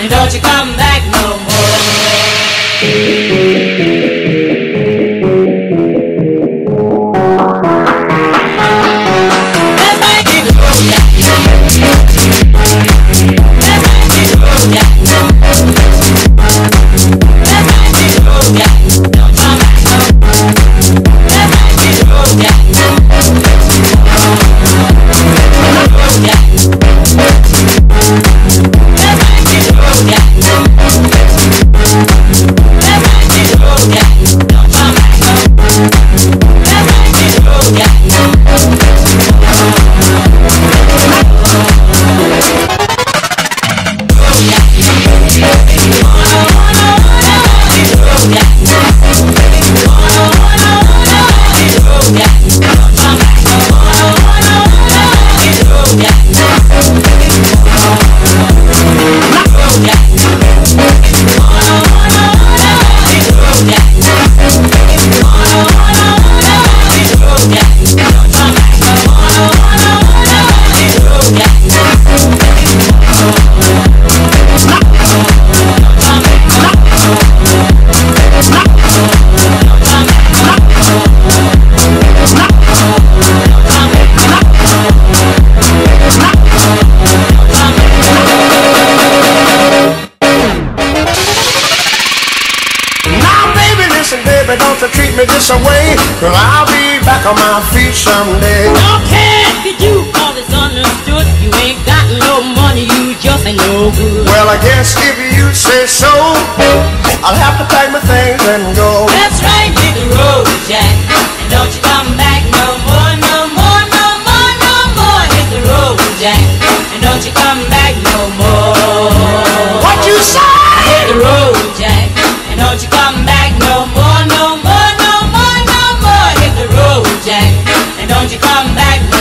And don't you come back no Now, baby, don't you treat me this away. Cause I'll be back on my feet someday. Don't care if you do, cause it's understood. You ain't got no money, you just ain't no good. Well, I guess if you say so, I'll have to pack my things and go. That's right, hit the road, Jack. And don't you come back no more, no more, no more, no more. Hit the road, Jack. And don't you come back no come back